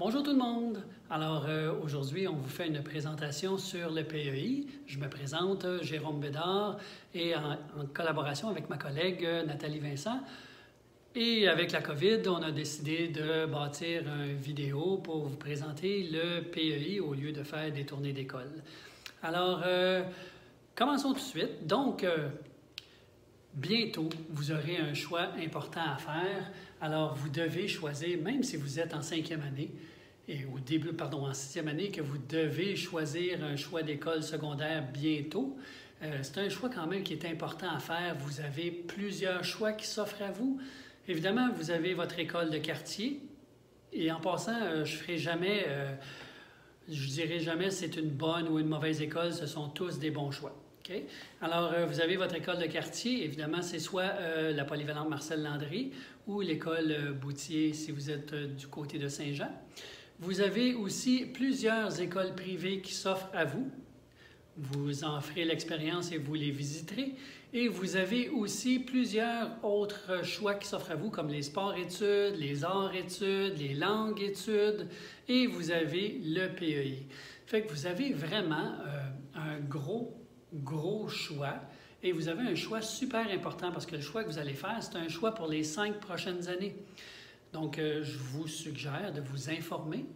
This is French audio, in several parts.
Bonjour tout le monde. Alors euh, aujourd'hui, on vous fait une présentation sur le PEI. Je me présente, euh, Jérôme Bédard, et en, collaboration avec ma collègue euh, Nathalie Vincent. Et avec la COVID, on a décidé de bâtir une vidéo pour vous présenter le PEI au lieu de faire des tournées d'école. Alors, commençons tout de suite. Donc, bientôt, vous aurez un choix important à faire. Alors, vous devez choisir, même si vous êtes en cinquième année, et au début, pardon, en sixième année, que vous devez choisir un choix d'école secondaire bientôt. Euh, c'est un choix quand même qui est important à faire. Vous avez plusieurs choix qui s'offrent à vous. Évidemment, vous avez votre école de quartier. Et en passant, euh, je ferai jamais, euh, je dirai jamais c'est une bonne ou une mauvaise école, ce sont tous des bons choix. OK? Alors, euh, vous avez votre école de quartier. Évidemment, c'est soit euh, la polyvalente Marcel Landry ou l'école Boutier si vous êtes du côté de Saint-Jean. Vous avez aussi plusieurs écoles privées qui s'offrent à vous. Vous en ferez l'expérience et vous les visiterez. Et vous avez aussi plusieurs autres choix qui s'offrent à vous, comme les sports-études, les arts-études, les langues-études, et vous avez le PEI. Fait que vous avez vraiment euh, un gros, gros choix. Et vous avez un choix super important parce que le choix que vous allez faire, c'est un choix pour les cinq prochaines années. Donc, euh, je vous suggère de vous informer,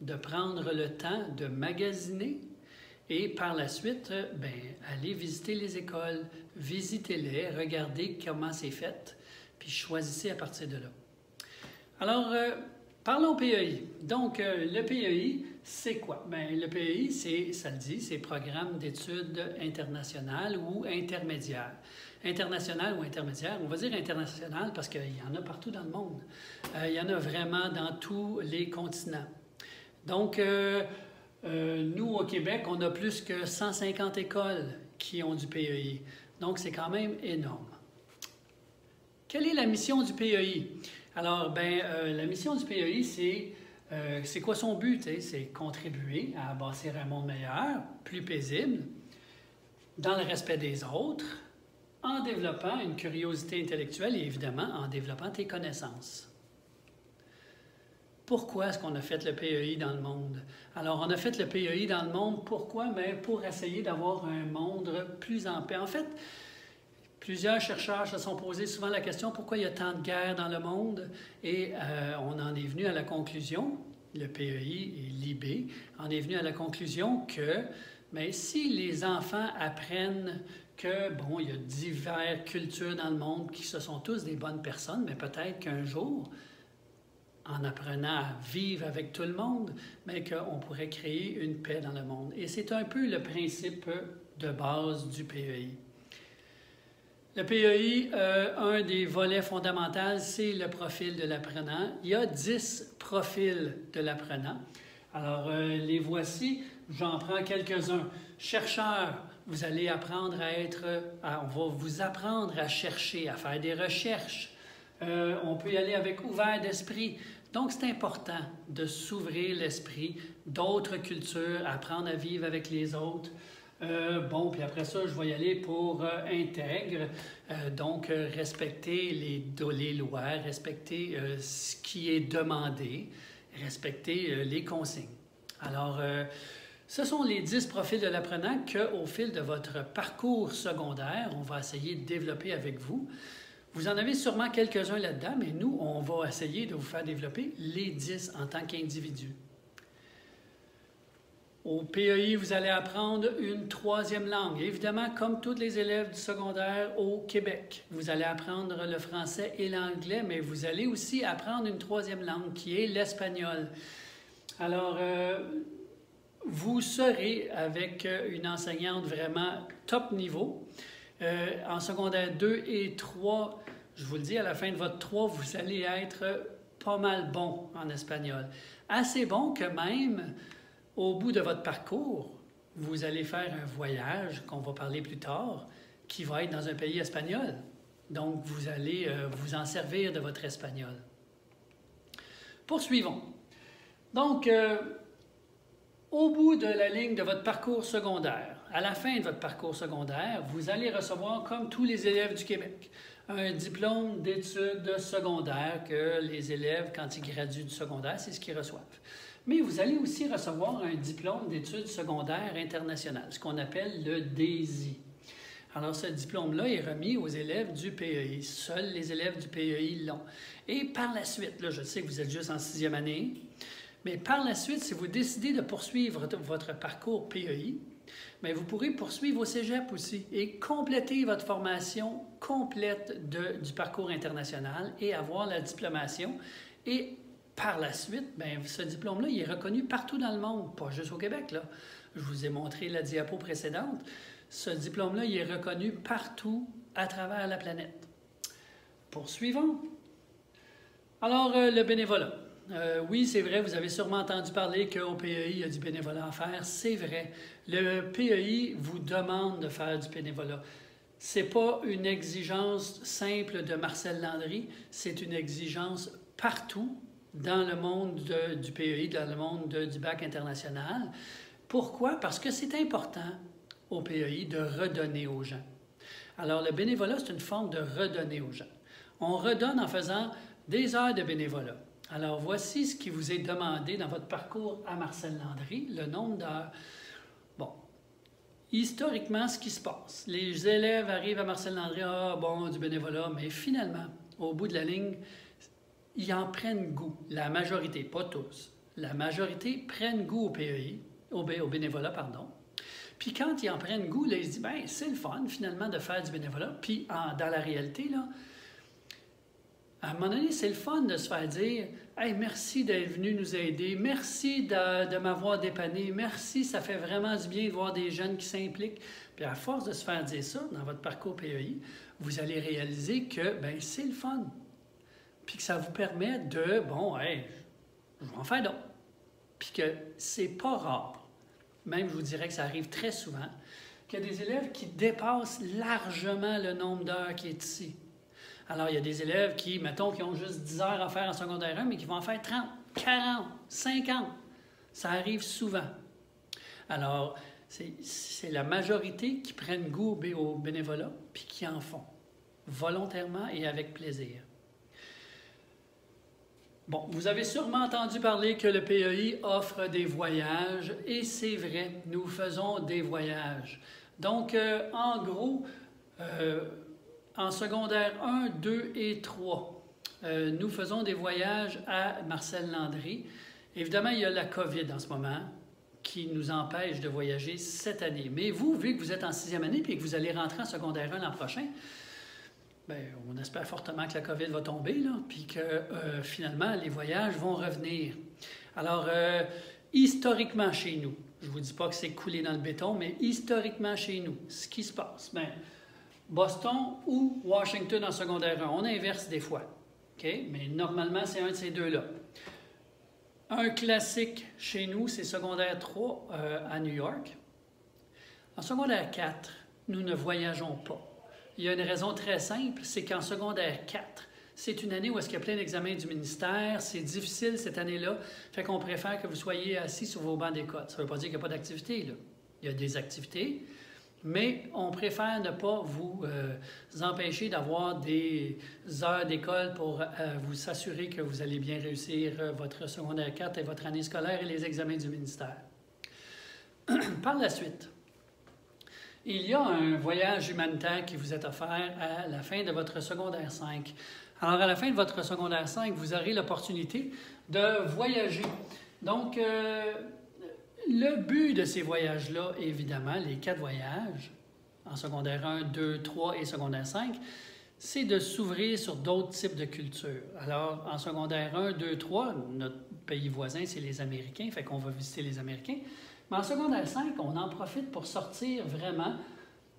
de prendre le temps de magasiner et par la suite, euh, ben, allez visiter les écoles, visitez-les, regardez comment c'est fait, puis choisissez à partir de là. Alors, euh, parlons PEI. Donc, euh, le PEI, c'est quoi? Bien, le PEI, c'est, ça le dit, c'est Programme d'études internationales ou intermédiaires. International ou intermédiaire, on va dire international parce qu'il y en a partout dans le monde. Euh, il y en a vraiment dans tous les continents. Donc, euh, euh, nous, au Québec, on a plus que 150 écoles qui ont du PEI. Donc, c'est quand même énorme. Quelle est la mission du PEI? Alors, ben, la mission du PEI, c'est quoi son but? C'est contribuer à bâtir un monde meilleur, plus paisible, dans le respect des autres, en développant une curiosité intellectuelle et évidemment en développant tes connaissances. Pourquoi est-ce qu'on a fait le PEI dans le monde? Alors, on a fait le PEI dans le monde, pourquoi? Mais pour essayer d'avoir un monde plus en paix. En fait, plusieurs chercheurs se sont posés souvent la question pourquoi il y a tant de guerres dans le monde? Et euh, on en est venu à la conclusion, le PEI et l'IB, en est venu à la conclusion que mais si les enfants apprennent que, bon, il y a diverses cultures dans le monde qui ce sont tous des bonnes personnes, mais peut-être qu'un jour, en apprenant à vivre avec tout le monde, mais qu'on pourrait créer une paix dans le monde. Et c'est un peu le principe de base du PEI. Le PEI, euh, un des volets fondamentaux, c'est le profil de l'apprenant. Il y a 10 profils de l'apprenant. Alors, euh, les voici. J'en prends quelques-uns. Chercheur, vous allez apprendre à être, on va vous apprendre à chercher, à faire des recherches. Euh, on peut y aller avec ouvert d'esprit. Donc, c'est important de s'ouvrir l'esprit, d'autres cultures, apprendre à vivre avec les autres. Euh, bon, puis après ça, je vais y aller pour euh, intègre. Euh, donc, respecter les, les lois, respecter ce qui est demandé, respecter les consignes. Alors, ce sont les 10 profils de l'apprenant qu'au fil de votre parcours secondaire, on va essayer de développer avec vous. Vous en avez sûrement quelques-uns là-dedans, mais nous, on va essayer de vous faire développer les 10 en tant qu'individu. Au PEI, vous allez apprendre une troisième langue. Évidemment, comme tous les élèves du secondaire au Québec, vous allez apprendre le français et l'anglais, mais vous allez aussi apprendre une troisième langue qui est l'espagnol. Alors, euh, vous serez avec euh, une enseignante vraiment top niveau. Euh, en secondaire 2 et 3, je vous le dis, à la fin de votre 3, vous allez être pas mal bon en espagnol. Assez bon que même au bout de votre parcours, vous allez faire un voyage qu'on va parler plus tard, qui va être dans un pays espagnol. Donc, vous allez euh, vous en servir de votre espagnol. Poursuivons. Donc, au bout de la ligne de votre parcours secondaire, à la fin de votre parcours secondaire, vous allez recevoir, comme tous les élèves du Québec, un diplôme d'études secondaires que les élèves, quand ils graduent du secondaire, c'est ce qu'ils reçoivent. Mais vous allez aussi recevoir un diplôme d'études secondaires internationales, ce qu'on appelle le DESI. Alors, ce diplôme-là est remis aux élèves du PEI. Seuls les élèves du PEI l'ont. Et par la suite, je sais que vous êtes juste en sixième année, mais par la suite, si vous décidez de poursuivre votre parcours PEI, vous pourrez poursuivre au cégep aussi et compléter votre formation complète du parcours international et avoir la diplomation. Et par la suite, bien, ce diplôme-là, il est reconnu partout dans le monde, pas juste au Québec. Là. Je vous ai montré la diapo précédente. Ce diplôme-là, il est reconnu partout à travers la planète. Poursuivons. Alors, euh, le bénévolat. Euh, oui, c'est vrai, vous avez sûrement entendu parler qu'au PEI, il y a du bénévolat à faire. C'est vrai. Le PEI vous demande de faire du bénévolat. Ce n'est pas une exigence simple de Marcel Landry, c'est une exigence partout dans le monde du PEI, dans le monde du bac international. Pourquoi? Parce que c'est important au PEI de redonner aux gens. Alors, le bénévolat, c'est une forme de redonner aux gens. On redonne en faisant des heures de bénévolat. Alors, voici ce qui vous est demandé dans votre parcours à Marcel Landry, le nombre d'heures. Bon, historiquement, ce qui se passe, les élèves arrivent à Marcel Landry, ah, bon, du bénévolat, mais finalement, au bout de la ligne, ils en prennent goût, la majorité, pas tous. La majorité prennent goût au PEI, au, bénévolat, pardon. Puis quand ils en prennent goût, là, ils se disent, ben c'est le fun finalement de faire du bénévolat. Puis dans la réalité, là, à un moment donné, c'est le fun de se faire dire Hey, merci d'être venu nous aider, merci de, m'avoir dépanné, merci, ça fait vraiment du bien de voir des jeunes qui s'impliquent. Puis à force de se faire dire ça dans votre parcours PEI, vous allez réaliser que ben, c'est le fun. Puis que ça vous permet de, bon, hey, je vais en faire d'autres. Puis que c'est pas rare, même je vous dirais que ça arrive très souvent, qu'il y a des élèves qui dépassent largement le nombre d'heures qui est ici. Alors, il y a des élèves qui, mettons, qui ont juste 10 heures à faire en secondaire 1, mais qui vont en faire 30, 40, 50. Ça arrive souvent. Alors, c'est la majorité qui prennent goût au bénévolat, puis qui en font, volontairement et avec plaisir. Bon, vous avez sûrement entendu parler que le PEI offre des voyages, et c'est vrai, nous faisons des voyages. Donc, euh, en gros, euh, en secondaire 1, 2 et 3, euh, nous faisons des voyages à Marcel Landry. Évidemment, il y a la COVID en ce moment qui nous empêche de voyager cette année. Mais vous, vu que vous êtes en sixième année et que vous allez rentrer en secondaire 1 l'an prochain, bien, on espère fortement que la COVID va tomber, là, puis que euh, finalement, les voyages vont revenir. Alors, euh, historiquement chez nous, je ne vous dis pas que c'est coulé dans le béton, mais historiquement chez nous, ce qui se passe, bien, Boston ou Washington en secondaire 1. On inverse des fois. Mais normalement, c'est un de ces deux-là. Un classique chez nous, c'est secondaire 3 euh, à New York. En secondaire 4, nous ne voyageons pas. Il y a une raison très simple, c'est qu'en secondaire 4, c'est une année où qu'il y a plein d'examens du ministère, c'est difficile cette année-là, fait qu'on préfère que vous soyez assis sur vos bancs d'école. Ça ne veut pas dire qu'il n'y a pas d'activité, là. Il y a des activités, mais on préfère ne pas vous, euh, empêcher d'avoir des heures d'école pour euh, vous s'assurer que vous allez bien réussir euh, votre secondaire 4 et votre année scolaire et les examens du ministère. Par la suite, il y a un voyage humanitaire qui vous est offert à la fin de votre secondaire 5. Alors, à la fin de votre secondaire 5, vous aurez l'opportunité de voyager. Donc, le but de ces voyages-là, évidemment, les quatre voyages, en secondaire 1, 2, 3 et secondaire 5, c'est de s'ouvrir sur d'autres types de cultures. Alors, en secondaire 1, 2, 3, notre pays voisin, c'est les Américains, fait qu'on va visiter les Américains. Mais en secondaire 5, on en profite pour sortir vraiment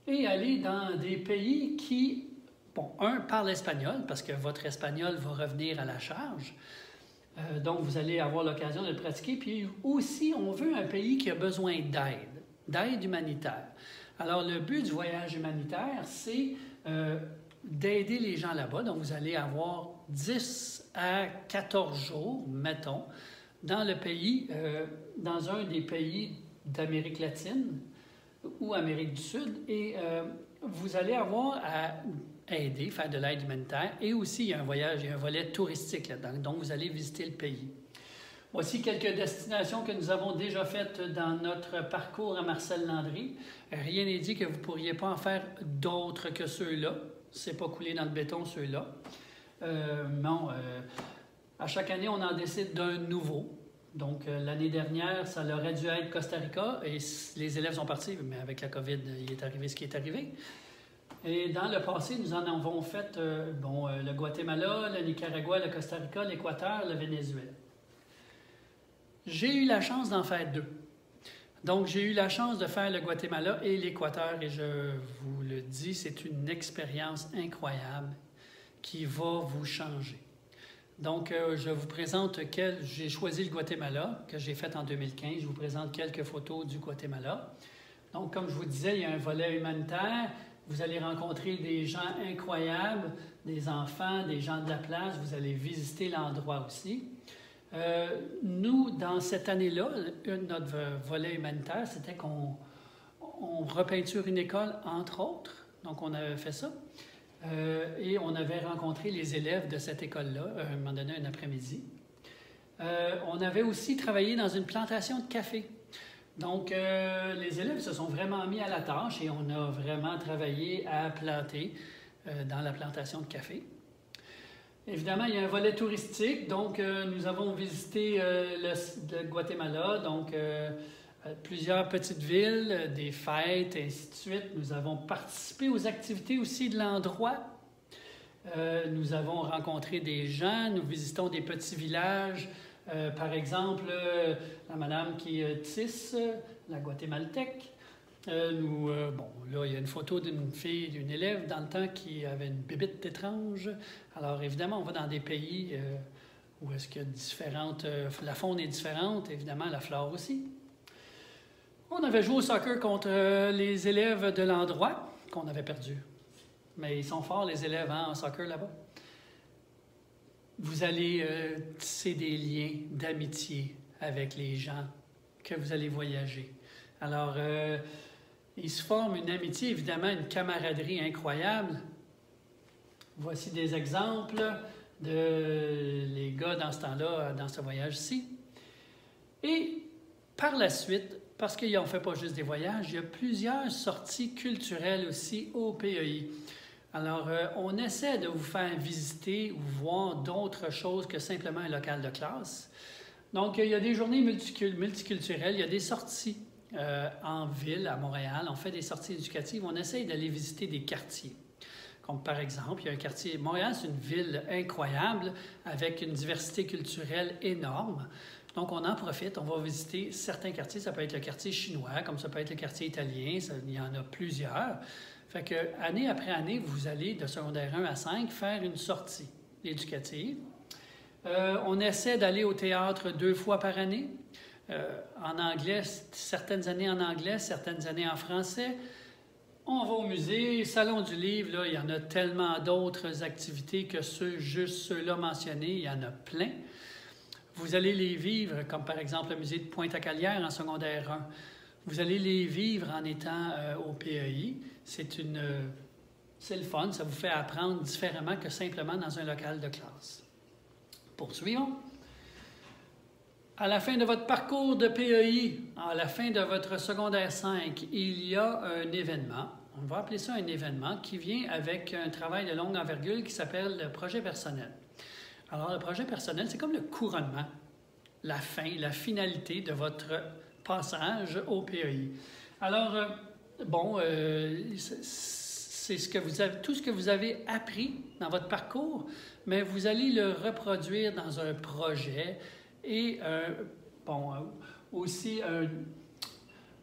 et aller dans des pays qui, bon, un, parlent espagnol, parce que votre espagnol va revenir à la charge. Euh, donc, vous allez avoir l'occasion de le pratiquer. Puis aussi, on veut un pays qui a besoin d'aide, d'aide humanitaire. Alors, le but du voyage humanitaire, c'est euh, d'aider les gens là-bas. Donc, vous allez avoir 10 à 14 jours, mettons, dans le pays, euh, dans un des pays d'Amérique latine ou Amérique du Sud. Et vous allez avoir à aider, faire de l'aide humanitaire. Et aussi, il y a un voyage, il y a un volet touristique là-dedans. Donc, vous allez visiter le pays. Voici quelques destinations que nous avons déjà faites dans notre parcours à Marcel Landry. Rien n'est dit que vous ne pourriez pas en faire d'autres que ceux-là. C'est pas coulé dans le béton, ceux-là. Euh, non, euh, à chaque année, on en décide d'un nouveau. Donc, euh, l'année dernière, ça aurait dû être Costa Rica et les élèves sont partis, mais avec la COVID, il est arrivé ce qui est arrivé. Et dans le passé, nous en avons fait bon, le Guatemala, le Nicaragua, le Costa Rica, l'Équateur, le Venezuela. J'ai eu la chance d'en faire deux. Donc, j'ai eu la chance de faire le Guatemala et l'Équateur et je vous le dis, c'est une expérience incroyable qui va vous changer. Donc, euh, je vous présente quel... J'ai choisi le Guatemala, que j'ai fait en 2015. Je vous présente quelques photos du Guatemala. Donc, comme je vous disais, il y a un volet humanitaire. Vous allez rencontrer des gens incroyables, des enfants, des gens de la place. Vous allez visiter l'endroit aussi. Euh, nous, dans cette année-là, notre volet humanitaire, c'était qu'on on repeinture une école, entre autres. Donc, on avait fait ça. Euh, et on avait rencontré les élèves de cette école-là, euh, à un moment donné, un après-midi. On avait aussi travaillé dans une plantation de café. Donc, les élèves se sont vraiment mis à la tâche et on a vraiment travaillé à planter dans la plantation de café. Évidemment, il y a un volet touristique. Donc, nous avons visité le, Guatemala, donc euh, plusieurs petites villes, euh, des fêtes, et ainsi de suite. Nous avons participé aux activités aussi de l'endroit. Euh, nous avons rencontré des gens, nous visitons des petits villages. Par exemple, la madame qui tisse, la guatémaltèque. nous, bon, là, il y a une photo d'une fille, d'une élève dans le temps qui avait une bébite étrange. Alors, évidemment, on va dans des pays où est-ce a différentes... la faune est différente, évidemment, la flore aussi. On avait joué au soccer contre euh, les élèves de l'endroit qu'on avait perdu. Mais ils sont forts, les élèves, hein, en soccer là-bas. Vous allez euh, tisser des liens d'amitié avec les gens que vous allez voyager. Alors, euh, il se forme une amitié, évidemment, une camaraderie incroyable. Voici des exemples de les gars dans ce temps-là, dans ce voyage-ci. Et par la suite, parce qu'on ne fait pas juste des voyages, il y a plusieurs sorties culturelles aussi au PEI. Alors, euh, on essaie de vous faire visiter ou voir d'autres choses que simplement un local de classe. Donc, il y a des journées multiculturelles, il y a des sorties euh, en ville, à Montréal. On fait des sorties éducatives. On essaie d'aller visiter des quartiers. Comme par exemple, il y a un quartier. Montréal, c'est une ville incroyable avec une diversité culturelle énorme. Donc, on en profite, on va visiter certains quartiers. Ça peut être le quartier chinois, comme ça peut être le quartier italien, il y en a plusieurs. Fait que, année après année, vous allez de secondaire 1 à 5 faire une sortie éducative. Euh, on essaie d'aller au théâtre deux fois par année. Euh, en anglais, certaines années en anglais, certaines années en français. On va au musée, salon du livre, là, il y en a tellement d'autres activités que ceux, juste ceux-là mentionnés, il y en a plein. Vous allez les vivre, comme par exemple le musée de Pointe-à-Calière en secondaire 1. Vous allez les vivre en étant euh, au PEI. C'est une, euh, c'est le fun, ça vous fait apprendre différemment que simplement dans un local de classe. Poursuivons. À la fin de votre parcours de PEI, à la fin de votre secondaire 5, il y a un événement, on va appeler ça un événement, qui vient avec un travail de longue envergure qui s'appelle le projet personnel. Alors, le projet personnel, c'est comme le couronnement, la fin, la finalité de votre passage au PEI. Alors, euh, bon, euh, c'est ce que vous avez, tout ce que vous avez appris dans votre parcours, mais vous allez le reproduire dans un projet et, bon, aussi un,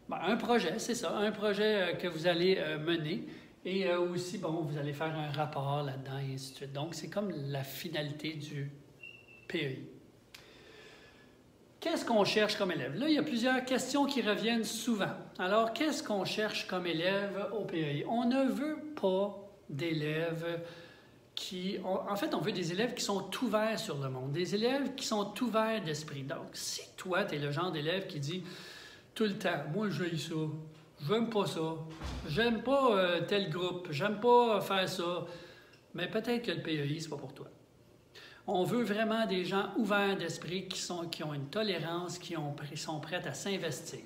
ben, un projet, c'est ça, un projet euh, que vous allez mener et euh, aussi, bon, vous allez faire un rapport là-dedans et ainsi de suite. Donc, c'est comme la finalité du PEI. Qu'est-ce qu'on cherche comme élève? Là, il y a plusieurs questions qui reviennent souvent. Alors, qu'est-ce qu'on cherche comme élève au PEI? On ne veut pas d'élèves qui... en fait, on veut des élèves qui sont ouverts sur le monde, des élèves qui sont ouverts d'esprit. Donc, si toi, tu es le genre d'élève qui dit tout le temps, moi, je veux ça, J'aime pas ça. J'aime pas euh, tel groupe. J'aime pas faire ça. mais peut-être que le PEI, ce n'est pas pour toi. On veut vraiment des gens ouverts d'esprit qui, qui ont une tolérance, qui ont, sont prêts à s'investir.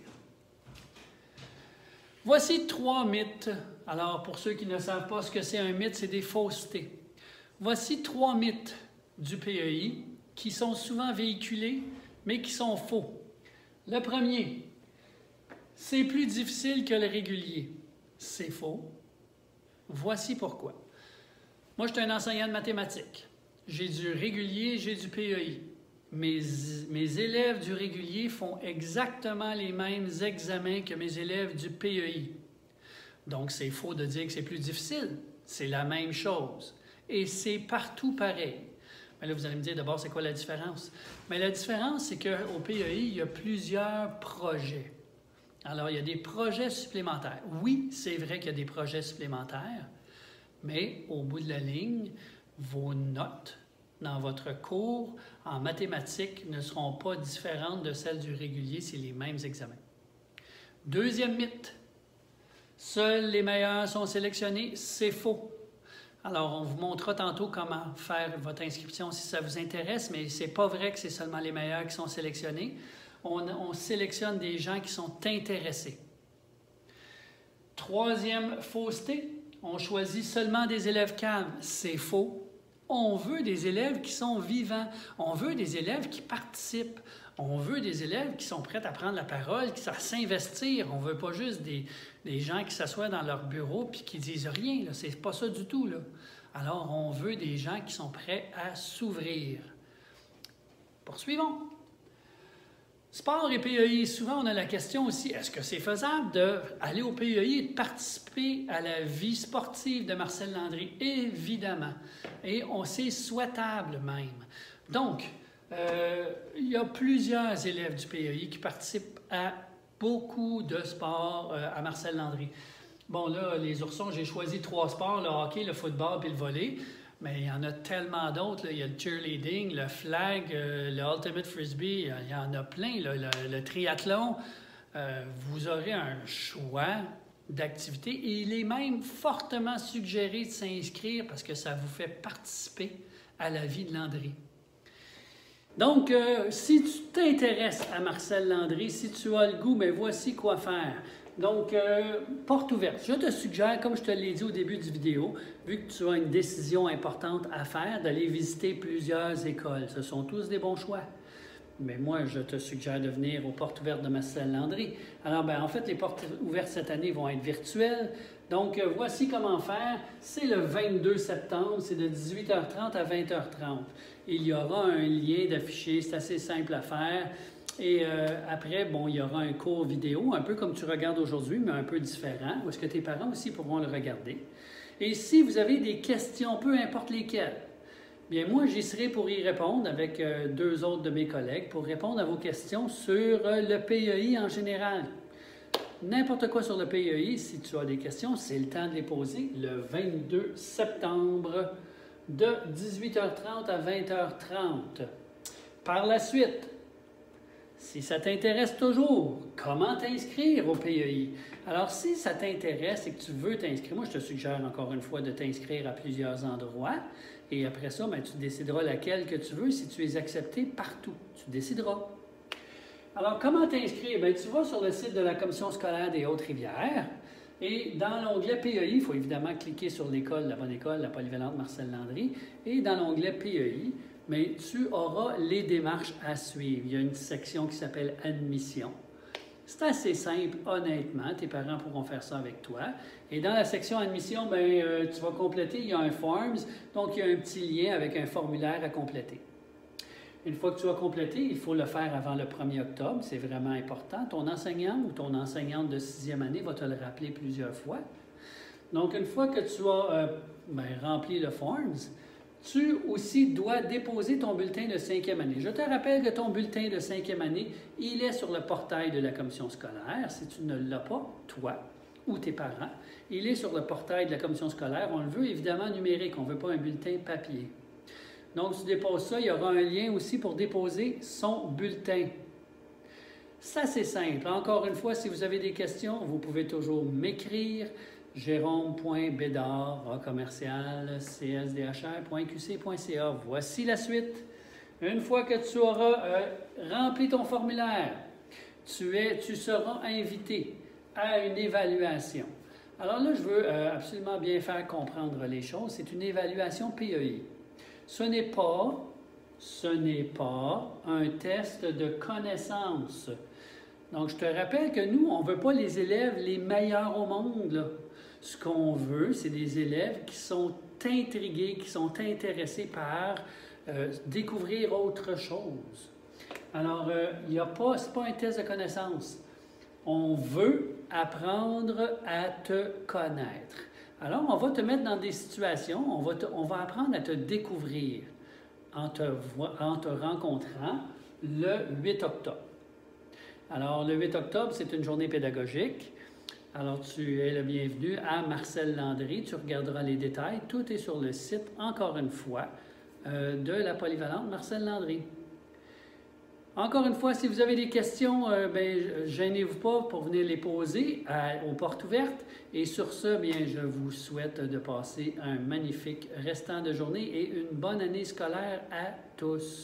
Voici trois mythes. Alors, pour ceux qui ne savent pas ce que c'est un mythe, c'est des faussetés. Voici trois mythes du PEI qui sont souvent véhiculés, mais qui sont faux. Le premier, c'est plus difficile que le régulier. C'est faux. Voici pourquoi. Moi, je suis un enseignant de mathématiques. J'ai du régulier, j'ai du PEI. Mes, mes, élèves du régulier font exactement les mêmes examens que mes élèves du PEI. Donc, c'est faux de dire que c'est plus difficile. C'est la même chose. Et c'est partout pareil. Mais là, vous allez me dire d'abord, c'est quoi la différence? Mais la différence, c'est qu'au PEI, il y a plusieurs projets. Alors, il y a des projets supplémentaires. Oui, c'est vrai qu'il y a des projets supplémentaires, mais au bout de la ligne, vos notes dans votre cours en mathématiques ne seront pas différentes de celles du régulier, c'est les mêmes examens. Deuxième mythe, seuls les meilleurs sont sélectionnés, c'est faux. Alors, on vous montrera tantôt comment faire votre inscription si ça vous intéresse, mais ce n'est pas vrai que c'est seulement les meilleurs qui sont sélectionnés on, sélectionne des gens qui sont intéressés. Troisième fausseté, on choisit seulement des élèves calmes. C'est faux. On veut des élèves qui sont vivants. On veut des élèves qui participent. On veut des élèves qui sont prêts à prendre la parole, qui savent s'investir. On veut pas juste des, gens qui s'assoient dans leur bureau et qui disent rien. Ce n'est pas ça du tout. Alors, on veut des gens qui sont prêts à s'ouvrir. Poursuivons. Sport et PEI, souvent on a la question aussi, est-ce que c'est faisable d'aller au PEI et de participer à la vie sportive de Marcel Landry? Évidemment. Et on sait souhaitable même. Donc, euh, il y a plusieurs élèves du PEI qui participent à beaucoup de sports euh, à Marcel Landry. Bon, là, les oursons, j'ai choisi trois sports, le hockey, le football et le volley. Mais il y en a tellement d'autres. Il y a le cheerleading, le flag, euh, le ultimate frisbee, il y en a plein. le, triathlon. Euh, vous aurez un choix d'activités il est même fortement suggéré de s'inscrire parce que ça vous fait participer à la vie de Landry. Donc, euh, si tu t'intéresses à Marcel Landry, si tu as le goût, mais voici quoi faire. Donc, euh, porte ouverte. Je te suggère, comme je te l'ai dit au début du vidéo, vu que tu as une décision importante à faire, d'aller visiter plusieurs écoles. Ce sont tous des bons choix. Mais moi, je te suggère de venir aux portes ouvertes de Marcel Landry. Alors, ben, en fait, les portes ouvertes cette année vont être virtuelles. Donc, euh, voici comment faire. C'est le 22 septembre, c'est de 18h30 à 20h30. Il y aura un lien d'affiché, c'est assez simple à faire. Et euh, après, bon, il y aura un cours vidéo, un peu comme tu regardes aujourd'hui, mais un peu différent, où est-ce que tes parents aussi pourront le regarder. Et si vous avez des questions, peu importe lesquelles, bien moi, j'y serai pour y répondre avec euh, deux autres de mes collègues pour répondre à vos questions sur euh, le PEI en général. N'importe quoi sur le PEI, si tu as des questions, c'est le temps de les poser le 22 septembre de 18h30 à 20h30. Par la suite, si ça t'intéresse toujours, comment t'inscrire au PEI? Alors, si ça t'intéresse et que tu veux t'inscrire, moi, je te suggère encore une fois de t'inscrire à plusieurs endroits. Et après ça, ben, tu décideras laquelle que tu veux si tu es accepté partout. Tu décideras. Alors, comment t'inscrire? Ben, tu vas sur le site de la Commission scolaire des Hautes-Rivières. Et dans l'onglet PEI, il faut évidemment cliquer sur l'école, la bonne école, la polyvalente Marcel Landry. Et dans l'onglet PEI, mais tu auras les démarches à suivre. Il y a une section qui s'appelle Admission. C'est assez simple, honnêtement. Tes parents pourront faire ça avec toi. Et dans la section admission, ben, euh, tu vas compléter, il y a un Forms, donc il y a un petit lien avec un formulaire à compléter. Une fois que tu as complété, il faut le faire avant le 1er octobre, c'est vraiment important. Ton enseignant ou ton enseignante de sixième année va te le rappeler plusieurs fois. Donc, une fois que tu as euh, ben, rempli le Forms, tu aussi dois déposer ton bulletin de cinquième année. Je te rappelle que ton bulletin de cinquième année, il est sur le portail de la commission scolaire. Si tu ne l'as pas, toi ou tes parents, il est sur le portail de la commission scolaire. On le veut évidemment numérique, on ne veut pas un bulletin papier. Donc, tu déposes ça, il y aura un lien aussi pour déposer son bulletin. Ça, c'est simple. Encore une fois, si vous avez des questions, vous pouvez toujours m'écrire. jérôme.bédard, commercial, csdhr.qc.ca. Voici la suite. Une fois que tu auras euh, rempli ton formulaire, tu, es, tu seras invité à une évaluation. Alors là, je veux euh, absolument bien faire comprendre les choses. C'est une évaluation PEI. Ce n'est pas, ce n'est pas un test de connaissance. Donc, je te rappelle que nous, on ne veut pas les élèves les meilleurs au monde. Ce qu'on veut, c'est des élèves qui sont intrigués, qui sont intéressés par euh, découvrir autre chose. Alors, euh, il n'y a pas, pas un test de connaissance. On veut apprendre à te connaître. Alors, on va te mettre dans des situations, on va, on va apprendre à te découvrir en te, en te rencontrant le 8 octobre. Alors, le 8 octobre, c'est une journée pédagogique. Alors, tu es le bienvenu à Marcel Landry. Tu regarderas les détails. Tout est sur le site, encore une fois, euh, de la polyvalente Marcel Landry. Encore une fois, si vous avez des questions, euh, ben, gênez-vous pas pour venir les poser aux portes ouvertes. Et sur ce, bien, je vous souhaite de passer un magnifique restant de journée et une bonne année scolaire à tous.